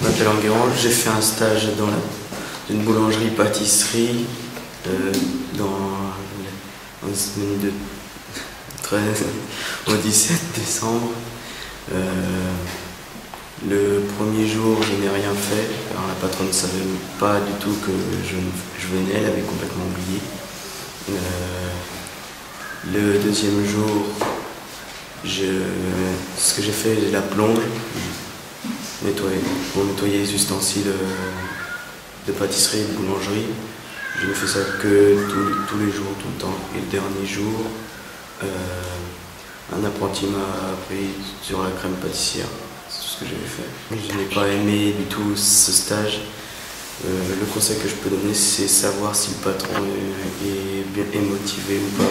Je m'appelle Enguerrand, j'ai fait un stage dans une boulangerie-pâtisserie euh, dans de 13 au 17 décembre. Euh, le premier jour, je n'ai rien fait. Alors, la patronne ne savait pas du tout que je, venais, elle avait complètement oublié. Euh, le deuxième jour, ce que j'ai fait, j'ai la plonge nettoyer, pour nettoyer les ustensiles de pâtisserie et de boulangerie. Je ne fais ça que tous, les jours, tout le temps. Et le dernier jour, euh, un apprenti m'a appris sur la crème pâtissière. C'est tout ce que j'avais fait. Je n'ai pas aimé du tout ce stage. Euh, le conseil que je peux donner, c'est savoir si le patron est, est motivé ou pas.